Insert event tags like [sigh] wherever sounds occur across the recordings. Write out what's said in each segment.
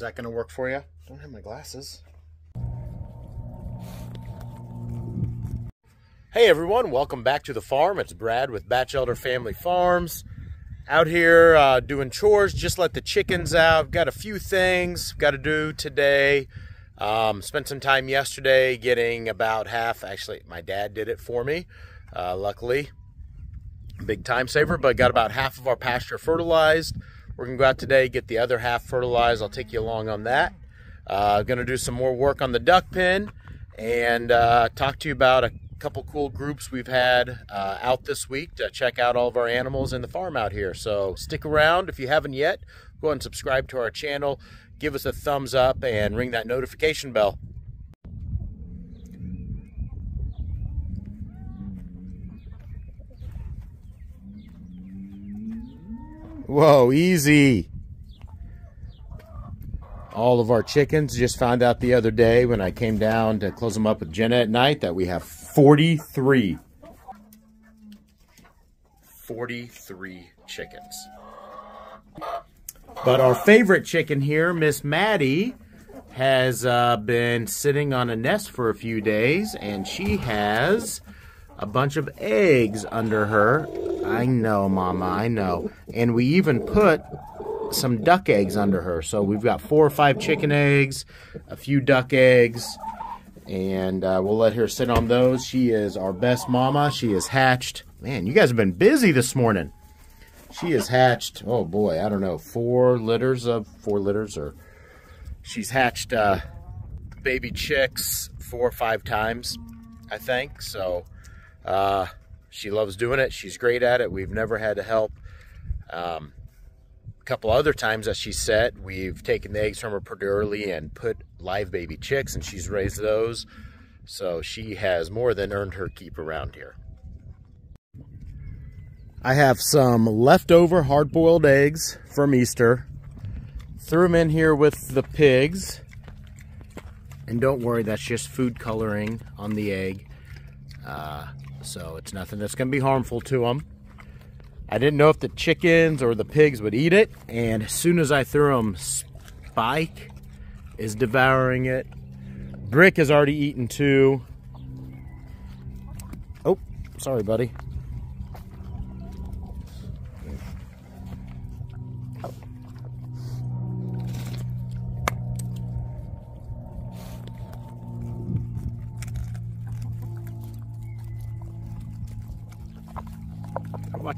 Is that to work for you? Don't have my glasses. Hey everyone, welcome back to the farm. It's Brad with Batchelder Family Farms. Out here uh, doing chores, just let the chickens out. Got a few things got to do today. Um, spent some time yesterday getting about half, actually my dad did it for me, uh, luckily. Big time saver, but got about half of our pasture fertilized. We're gonna go out today, get the other half fertilized. I'll take you along on that. Uh, gonna do some more work on the duck pen and uh, talk to you about a couple cool groups we've had uh, out this week to check out all of our animals in the farm out here. So stick around if you haven't yet. Go and subscribe to our channel. Give us a thumbs up and ring that notification bell. Whoa, easy. All of our chickens just found out the other day when I came down to close them up with Jenna at night that we have 43. 43 chickens. But our favorite chicken here, Miss Maddie, has uh, been sitting on a nest for a few days and she has a bunch of eggs under her. I know, Mama, I know. And we even put some duck eggs under her. So we've got four or five chicken eggs, a few duck eggs, and uh, we'll let her sit on those. She is our best mama. She is hatched. Man, you guys have been busy this morning. She has hatched, oh boy, I don't know, four litters of, four litters, or she's hatched uh, baby chicks four or five times, I think. So uh, she loves doing it. She's great at it. We've never had to help. Um, a couple other times that she set, we've taken the eggs from her pretty early and put live baby chicks, and she's raised those. So she has more than earned her keep around here. I have some leftover hard-boiled eggs from Easter. Threw them in here with the pigs. And don't worry, that's just food coloring on the egg. Uh, so it's nothing that's going to be harmful to them. I didn't know if the chickens or the pigs would eat it, and as soon as I threw them, Spike is devouring it. Brick has already eaten two. Oh, sorry, buddy.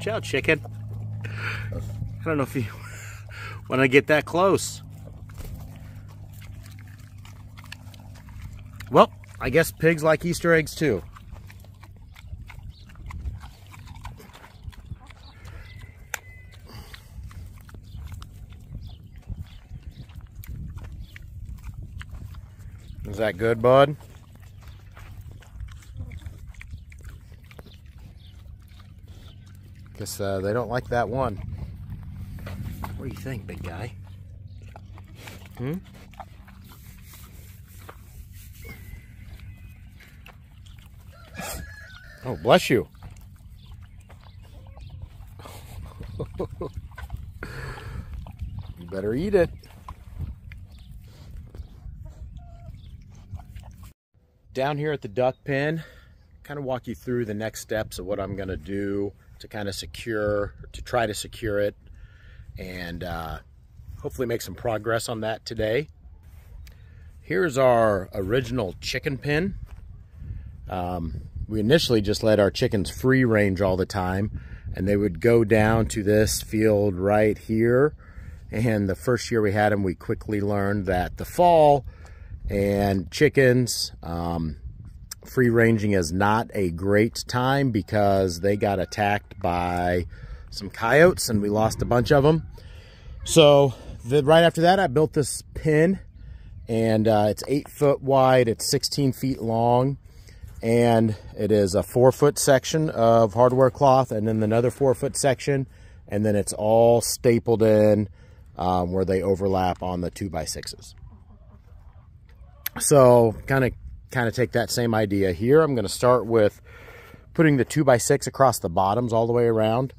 Watch out, chicken. I don't know if you [laughs] want to get that close. Well, I guess pigs like Easter eggs too. Is that good, bud? Uh, they don't like that one. What do you think, big guy? Hmm? Oh, bless you. you better eat it. Down here at the duck pen, kind of walk you through the next steps of what I'm going to do to kind of secure, to try to secure it, and uh, hopefully make some progress on that today. Here's our original chicken pen. Um, we initially just let our chickens free range all the time, and they would go down to this field right here. And the first year we had them, we quickly learned that the fall and chickens, um, free ranging is not a great time because they got attacked by some coyotes and we lost a bunch of them. So the, right after that, I built this pin and uh, it's eight foot wide. It's 16 feet long and it is a four foot section of hardware cloth and then another four foot section. And then it's all stapled in um, where they overlap on the two by sixes. So kind of kind of take that same idea here. I'm going to start with putting the 2x6 across the bottoms all the way around.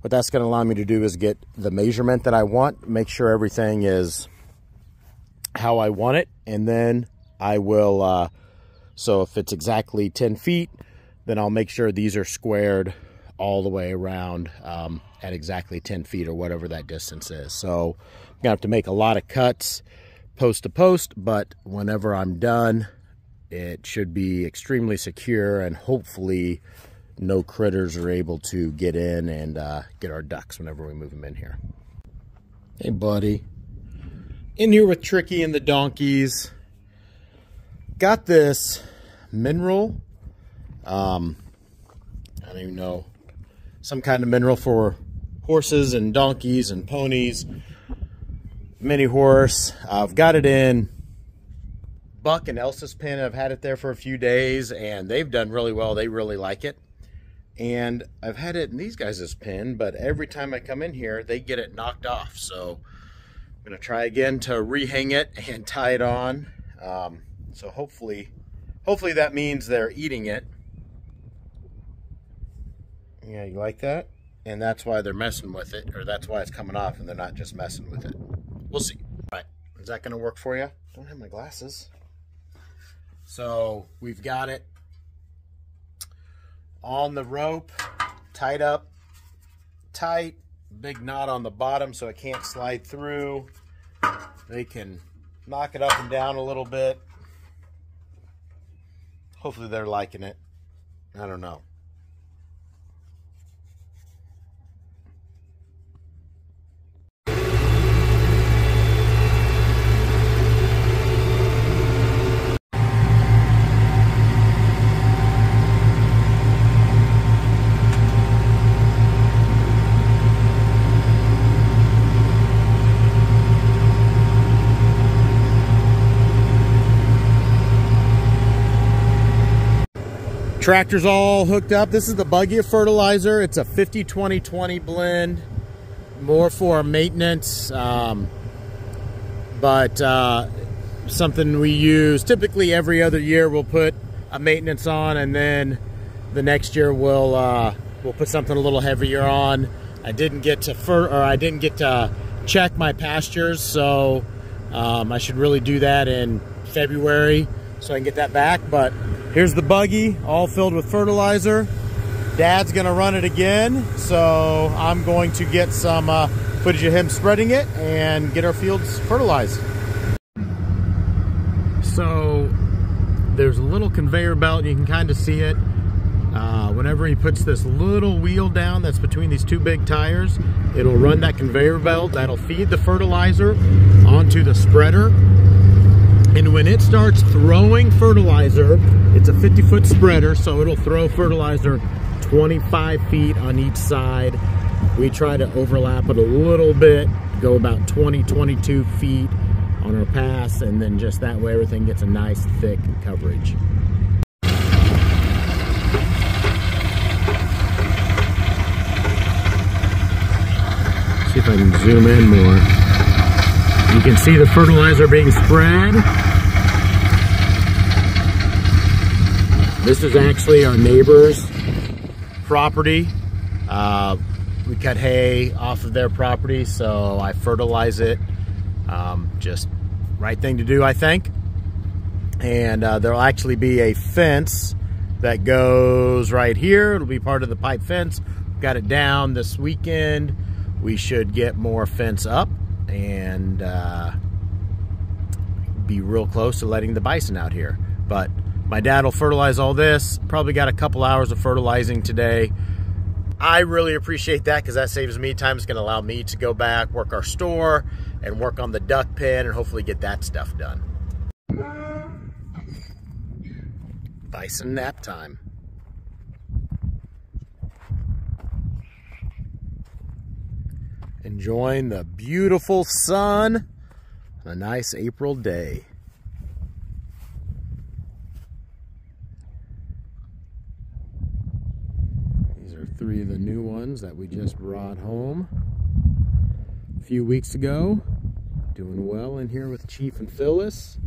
What that's going to allow me to do is get the measurement that I want, make sure everything is how I want it. And then I will, uh, so if it's exactly 10 feet, then I'll make sure these are squared all the way around um, at exactly 10 feet or whatever that distance is. So I'm gonna have to make a lot of cuts post to post, but whenever I'm done, it should be extremely secure and hopefully no critters are able to get in and uh, get our ducks whenever we move them in here. Hey, buddy. In here with Tricky and the donkeys. Got this mineral. Um, I don't even know. Some kind of mineral for horses and donkeys and ponies. Mini horse. I've got it in Buck and Elsa's pen. I've had it there for a few days and they've done really well. They really like it and I've had it in these guys' pen, but every time I come in here, they get it knocked off. So I'm gonna try again to rehang it [laughs] and tie it on. Um, so hopefully, hopefully that means they're eating it. Yeah, you like that? And that's why they're messing with it, or that's why it's coming off and they're not just messing with it. We'll see. All right, is that gonna work for you? Don't have my glasses. So we've got it on the rope, tied up tight, big knot on the bottom so it can't slide through. They can knock it up and down a little bit. Hopefully they're liking it. I don't know. Tractor's all hooked up. This is the Buggy fertilizer. It's a 50-20-20 blend, more for maintenance, um, but uh, something we use typically every other year. We'll put a maintenance on, and then the next year we'll uh, we'll put something a little heavier on. I didn't get to fur or I didn't get to check my pastures, so um, I should really do that in February so I can get that back, but Here's the buggy, all filled with fertilizer. Dad's gonna run it again, so I'm going to get some uh, footage of him spreading it and get our fields fertilized. So there's a little conveyor belt, you can kind of see it. Uh, whenever he puts this little wheel down that's between these two big tires, it'll run that conveyor belt, that'll feed the fertilizer onto the spreader and when it starts throwing fertilizer, it's a 50 foot spreader, so it'll throw fertilizer 25 feet on each side. We try to overlap it a little bit, go about 20, 22 feet on our pass, and then just that way everything gets a nice thick coverage. See if I can zoom in more. You can see the fertilizer being spread. This is actually our neighbor's property. Uh, we cut hay off of their property, so I fertilize it. Um, just right thing to do, I think. And uh, there'll actually be a fence that goes right here. It'll be part of the pipe fence. Got it down this weekend. We should get more fence up and uh, be real close to letting the bison out here. But my dad will fertilize all this. Probably got a couple hours of fertilizing today. I really appreciate that because that saves me time. It's going to allow me to go back, work our store, and work on the duck pen and hopefully get that stuff done. Bison nap time. Enjoying the beautiful sun on a nice April day. Three of the new ones that we just brought home a few weeks ago. Doing well in here with Chief and Phyllis.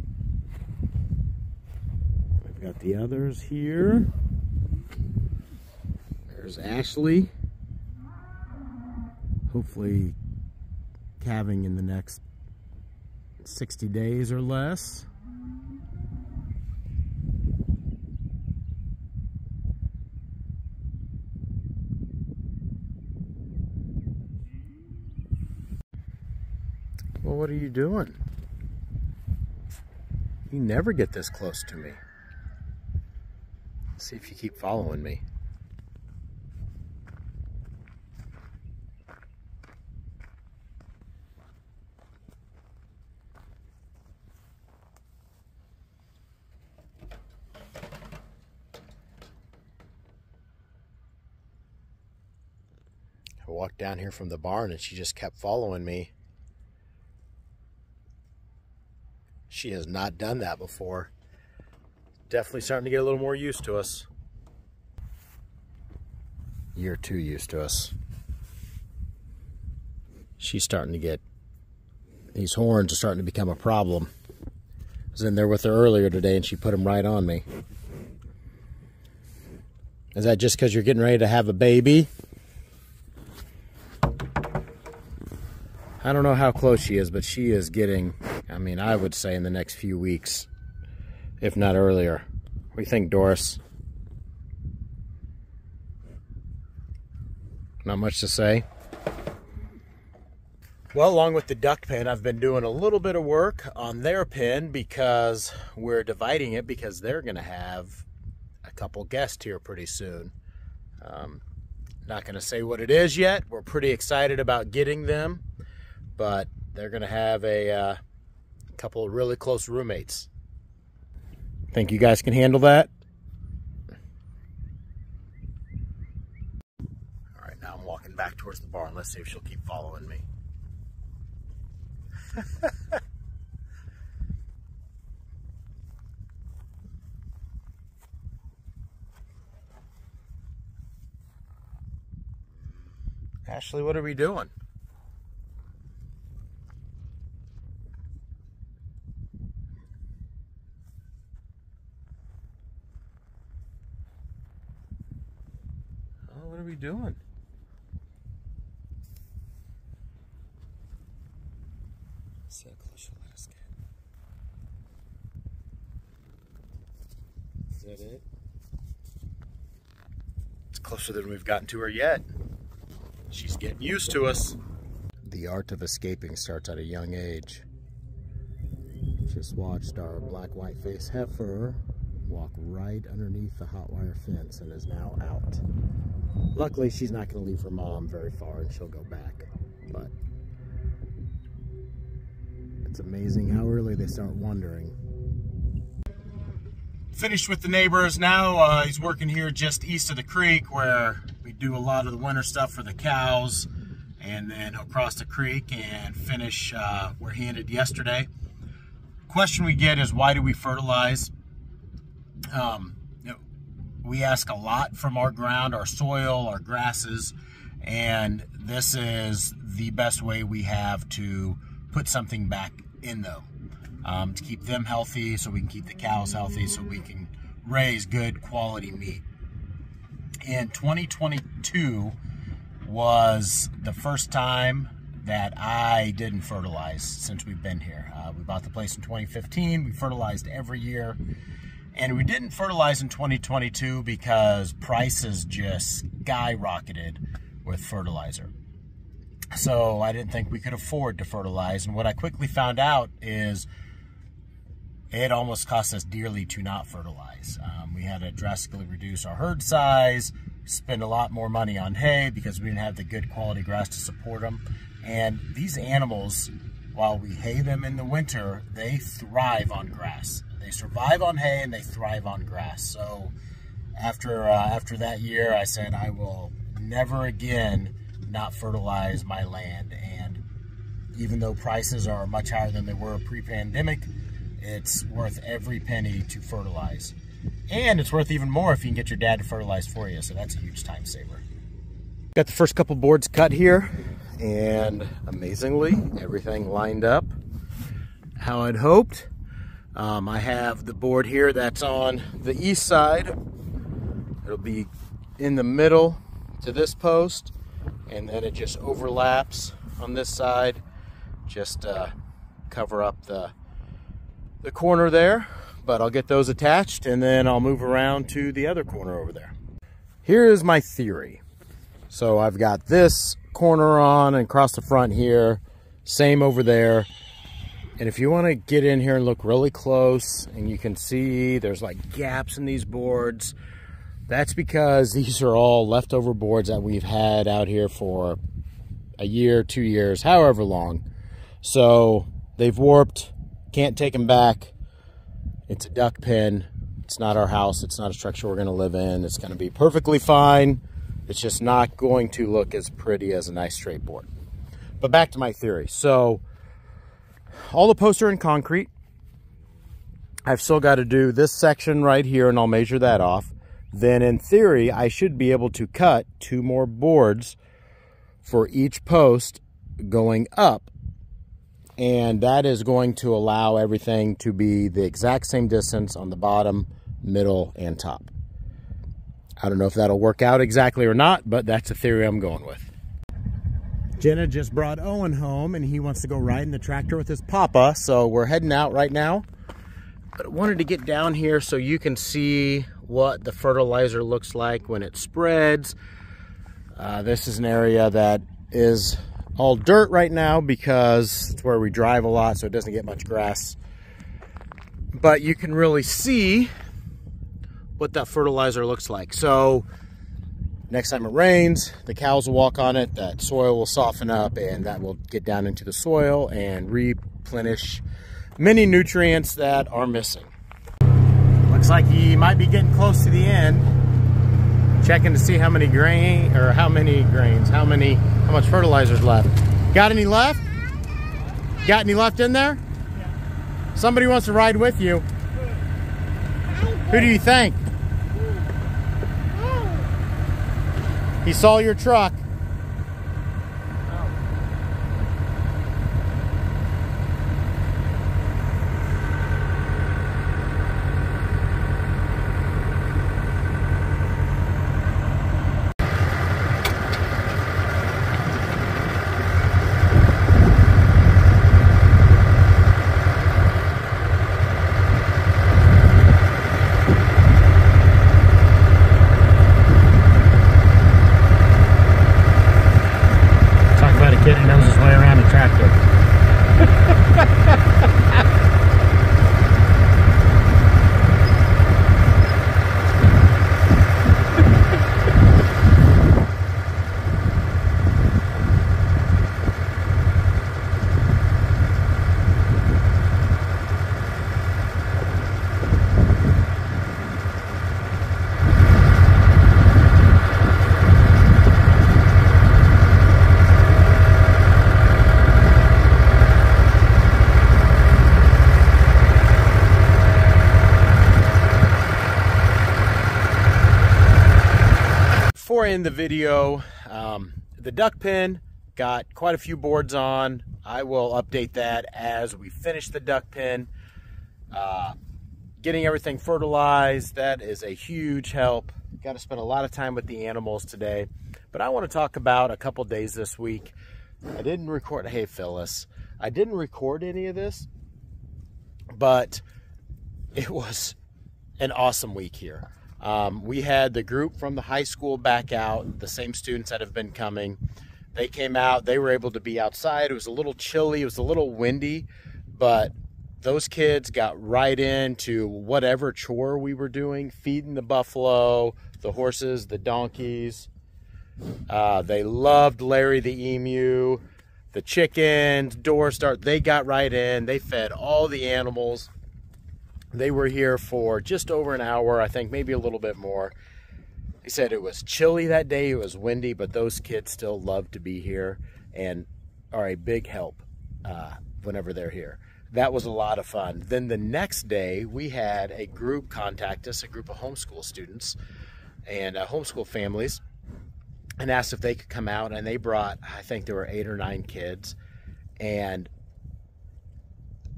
We've got the others here. There's Ashley. Hopefully calving in the next 60 days or less. Well, what are you doing? You never get this close to me. Let's see if you keep following me. I walked down here from the barn and she just kept following me. She has not done that before. Definitely starting to get a little more used to us. You're too used to us. She's starting to get, these horns are starting to become a problem. I was in there with her earlier today and she put them right on me. Is that just because you're getting ready to have a baby? I don't know how close she is, but she is getting, I mean, I would say in the next few weeks, if not earlier. What do you think, Doris? Not much to say. Well, along with the duck pen, I've been doing a little bit of work on their pen because we're dividing it because they're going to have a couple guests here pretty soon. Um, not going to say what it is yet. We're pretty excited about getting them but they're going to have a uh, couple of really close roommates. Think you guys can handle that? All right, now I'm walking back towards the barn. Let's see if she'll keep following me. [laughs] Ashley, what are we doing? What are we doing? See how close you let us get. Is that it? It's than we've gotten to her yet. She's getting used to us. The art of escaping starts at a young age. Just watched our black white face heifer walk right underneath the hot wire fence and is now out. Luckily, she's not going to leave her mom very far and she'll go back. But it's amazing how early they start wandering. Finished with the neighbors. Now uh, he's working here just east of the creek where we do a lot of the winter stuff for the cows. And then he'll cross the creek and finish uh, where he ended yesterday. Question we get is why do we fertilize? Um, you know, we ask a lot from our ground, our soil, our grasses, and this is the best way we have to put something back in though. Um, to keep them healthy so we can keep the cows healthy so we can raise good quality meat. In 2022 was the first time that I didn't fertilize since we've been here. Uh, we bought the place in 2015. We fertilized every year. And we didn't fertilize in 2022 because prices just skyrocketed with fertilizer. So I didn't think we could afford to fertilize. And what I quickly found out is it almost cost us dearly to not fertilize. Um, we had to drastically reduce our herd size, spend a lot more money on hay because we didn't have the good quality grass to support them. And these animals, while we hay them in the winter, they thrive on grass. They survive on hay and they thrive on grass. So after uh, after that year, I said I will never again not fertilize my land. And even though prices are much higher than they were pre-pandemic, it's worth every penny to fertilize. And it's worth even more if you can get your dad to fertilize for you. So that's a huge time saver. Got the first couple boards cut here and amazingly everything lined up how I'd hoped. Um, I have the board here that's on the east side. It'll be in the middle to this post and then it just overlaps on this side. Just uh, cover up the the corner there, but I'll get those attached and then I'll move around to the other corner over there. Here is my theory. So I've got this corner on and across the front here, same over there. And if you want to get in here and look really close and you can see there's like gaps in these boards, that's because [laughs] these are all leftover boards that we've had out here for a year, two years, however long. So they've warped, can't take them back. It's a duck pen. It's not our house. It's not a structure we're going to live in. It's going to be perfectly fine. It's just not going to look as pretty as a nice straight board. But back to my theory. So all the posts are in concrete. I've still got to do this section right here and I'll measure that off. Then in theory, I should be able to cut two more boards for each post going up. And that is going to allow everything to be the exact same distance on the bottom, middle, and top. I don't know if that'll work out exactly or not, but that's the theory I'm going with. Jenna just brought Owen home and he wants to go ride in the tractor with his papa. So we're heading out right now. But I wanted to get down here so you can see what the fertilizer looks like when it spreads. Uh, this is an area that is all dirt right now because it's where we drive a lot so it doesn't get much grass. But you can really see what that fertilizer looks like. So Next time it rains, the cows will walk on it, that soil will soften up, and that will get down into the soil and replenish many nutrients that are missing. Looks like he might be getting close to the end. Checking to see how many grain, or how many grains, how many, how much fertilizer's left. Got any left? Got any left in there? Somebody wants to ride with you. Who do you think? He saw your truck. In the video, um, the duck pen got quite a few boards on. I will update that as we finish the duck pen. Uh, getting everything fertilized, that is a huge help. Got to spend a lot of time with the animals today. But I want to talk about a couple days this week. I didn't record, hey Phyllis, I didn't record any of this, but it was an awesome week here. Um, we had the group from the high school back out, the same students that have been coming. They came out, they were able to be outside. It was a little chilly, it was a little windy, but those kids got right into whatever chore we were doing feeding the buffalo, the horses, the donkeys. Uh, they loved Larry the emu, the chickens, door start. They got right in, they fed all the animals. They were here for just over an hour, I think maybe a little bit more. He said it was chilly that day, it was windy, but those kids still love to be here and are a big help uh, whenever they're here. That was a lot of fun. Then the next day, we had a group contact us, a group of homeschool students and uh, homeschool families, and asked if they could come out. And they brought, I think there were eight or nine kids. And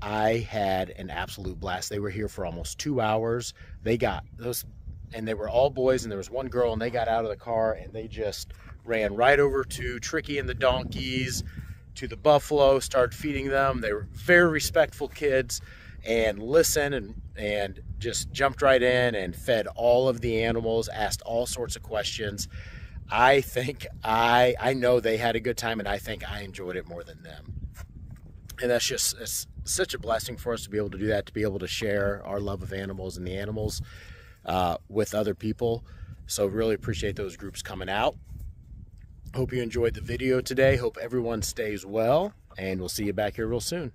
I had an absolute blast. They were here for almost two hours. They got those, and they were all boys, and there was one girl, and they got out of the car and they just ran right over to Tricky and the donkeys, to the buffalo, started feeding them. They were very respectful kids and listened and, and just jumped right in and fed all of the animals, asked all sorts of questions. I think I I know they had a good time and I think I enjoyed it more than them. And that's just it's such a blessing for us to be able to do that, to be able to share our love of animals and the animals uh, with other people. So really appreciate those groups coming out. Hope you enjoyed the video today. Hope everyone stays well, and we'll see you back here real soon.